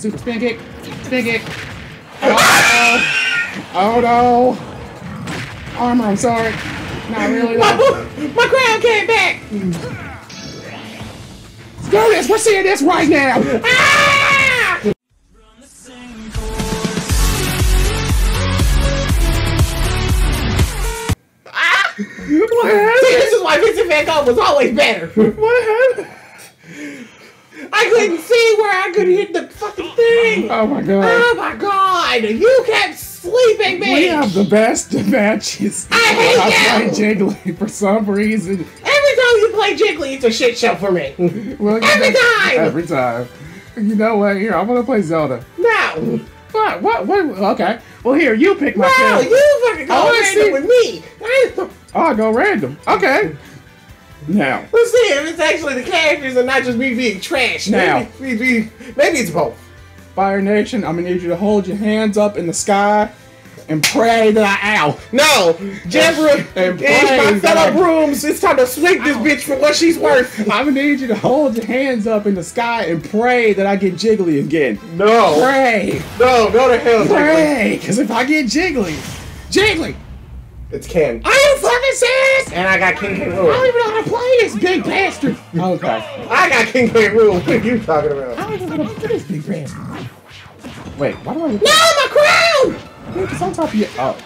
Super spin kick. Spin kick. Oh, oh no. Armor, I'm sorry. Not really. My, my crown came back! Screw this. We're seeing this right now. Ah! What See, this is why Vincent Van Gogh was always better. What happened? I couldn't see where I could hit the fucking thing. Oh my god. Oh my god! You kept sleeping, bitch! We have the best matches. I hate I you! play Jiggly for some reason. Every time you play Jiggly, it's a shit show for me. Well, Every know- time! Every time. You know what? Here, I'm gonna play Zelda. No! What? What? What? Okay. Well, here, you pick my No, character. you fucking go wanna random see- with me! I- I'll go random. Okay. Now, Let's see if it's actually the characters and not just me being trash. Now. Maybe, maybe, maybe it's both. Fire Nation, I'm gonna need you to hold your hands up in the sky and pray that I ow. No! Jebra And my fellow God. brooms, it's time to sweep this bitch for what she's worth. I'm gonna need you to hold your hands up in the sky and pray that I get jiggly again. No! Pray, No, go to hell, pray, because if I get jiggly, jiggly, It's Ken. are you fucking serious? And I got King K. I don't even know how to play this big bastard. Oh, okay. I got King K. Rool. What are you talking about? I don't even know how to play this big bastard. Wait, why do I? No, my crown! It's on top of you. Oh.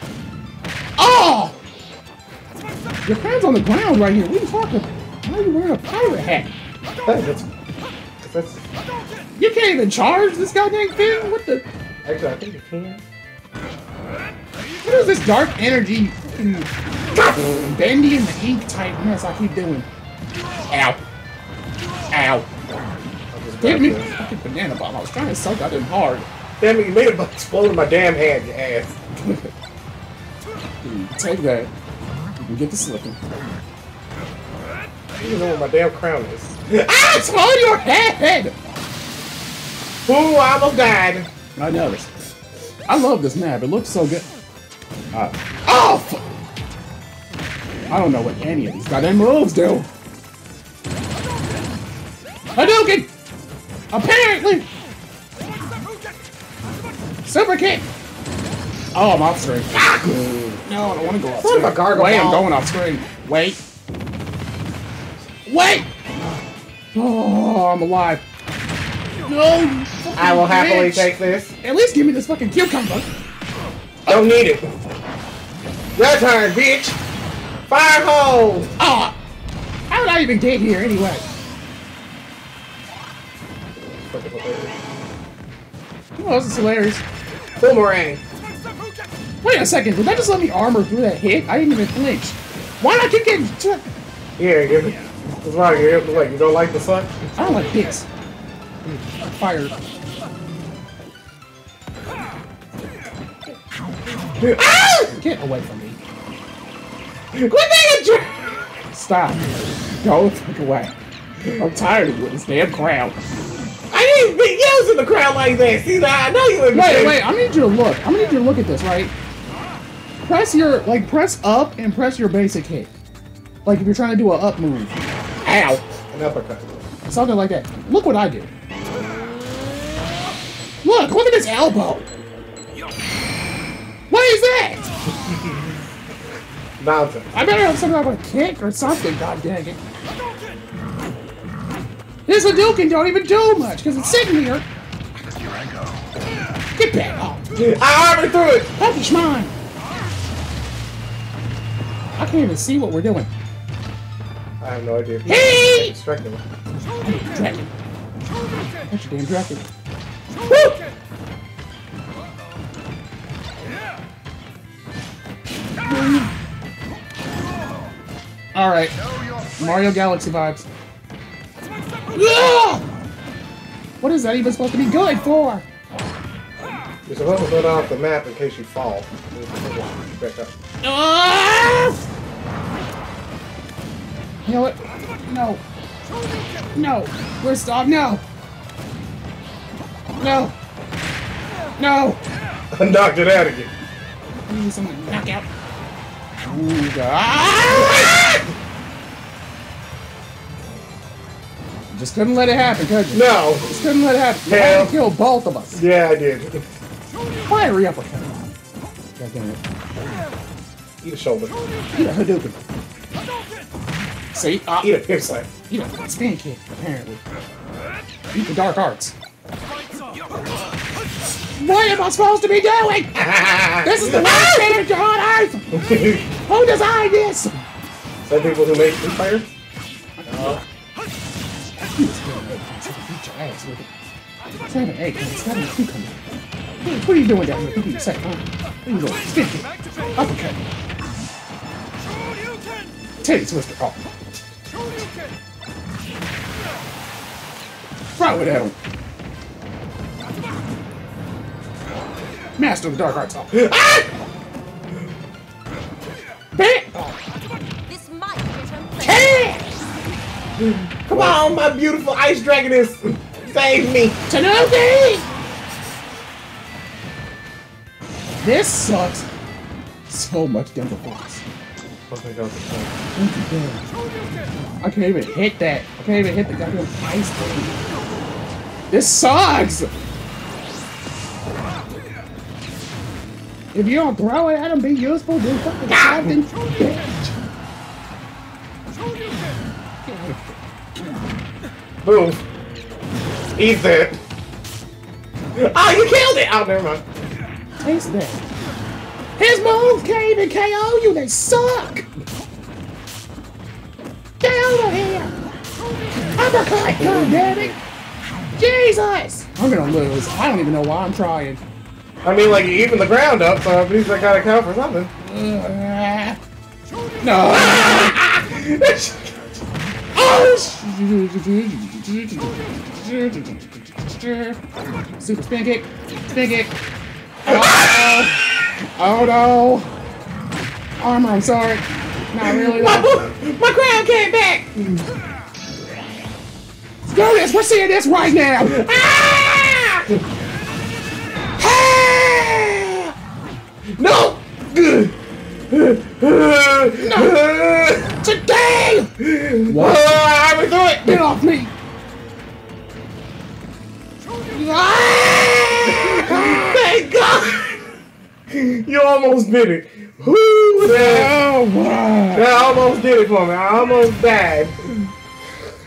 Oh! Your crown's on the ground right here. What are you talking? about? Why are you wearing a pirate hat? That's, that's, You can't even charge this goddamn thing. What the? actually, I think you can. What is this dark energy, fucking bendy in the ink type mess I keep doing? Ow! Ow! Give me this. fucking banana bomb. I was trying to suck out them hard. Damn it, you made it explode in my damn hand, you ass. Take that. You can get the slipping. You know where my damn crown is. Ah! It's on your head! Ooh, I almost died. I noticed. I love this map. It looks so good. Uh, oh! fu- I don't know what any of these goddamn moves do. Hadouken! Apparently! Super kick! Oh, I'm off screen. Ah! No, I don't want to go off screen. a gargle Wait, I'm going off screen. Wait. Wait! Oh, I'm alive. No! I will happily bitch. take this. At least give me this fucking cucumber. Don't need it. Your turn, bitch. Fire hole. Ah! How did I even get here anyway? Oh, this is hilarious. Boomerang. Wait a second, did that just let me armor through that hit? I didn't even flinch. Why did I keep getting... Give it. What's wrong? You, you don't like the sun? I don't like this. Fire. Ah! Get away from me. Quit being a jerk. Stop. Go the fuck away. I'm tired of you with this damn crowd. I didn't be using the crowd like that. See, now I know you would Wait, wait, I need you to look. I'm gonna need you to look at this, right? Press your, like, press up and press your basic hit. Like if you're trying to do a up move. Ow. An uppercut. Something like that. Look what I do. Look, look at this elbow. What is that? Nonsense. I better have some kind of a kick or something, god dang it. This Hadouken don't even do much, because it's sitting here. Get back off. I already threw it. Puppy mine. I can't even see what we're doing. I have no idea. Hey! Distracting me. Dragon. That's your damn dragon. Alright. Mario Galaxy vibes. Yeah! What is that even supposed to be good for? You're supposed to go off the map in case you fall. Back up. You know what? No. No. We're stop. No. No. No. I knocked it out again. I need someone to Just couldn't let it happen, could you? No. Just couldn't let it happen. You had to kill both of us. Yeah, I did. Fiery uppercut. God damn it. Eat a shoulder. Eat a Hadouken. See? Uh, Eat a pimp slap. eat a spin kick, apparently. Eat the dark arts. What am I supposed to be doing? This is the worst energy on earth! Who designed this? Some people who make Free Fire. Beat your ass with it. It's not an egg, it's not a cucumber. What are you doing down here? Give me a second, huh? Here you go. Spin kick. Uppercut. Teddy twister. Oh. Throw it at him. Master of the Dark Arts. Oh. Ah! Bam! This might. Hey! Come on, my beautiful ice dragoness. Save me. Tanuki! This sucks so much Denver go. I can't even hit that. I can't even hit the goddamn ice thing. This sucks! If you don't throw it at him, be useful, do fucking something. Bitch. Ah! Boom. Eat that. Oh, you killed it! Oh, never mind. Taste that. His moves can't even KO you, they suck! Get over here! Uppercut, god damn it! Jesus! I'm gonna lose. I don't even know why I'm trying. I mean, like, even the ground up, so at least I gotta count for something. No! oh! Super spin kick! Spin kick! Oh, oh no! Armor, I'm sorry. Not really. my, my crown came back! Do this! We're seeing this right now! Ah! No! No! Today! What? I'm gonna do it! Get off me! Ah! Thank God! You almost did it. Whoo! That, Oh, that almost did it for me. I almost died.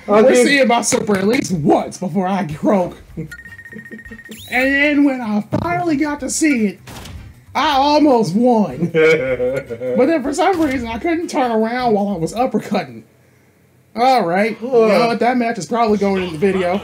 I We're seeing my super at least once before I croak. And then when I finally got to see it, I almost won. But then for some reason, I couldn't turn around while I was uppercutting. Alright. You know what? That match is probably going in the video.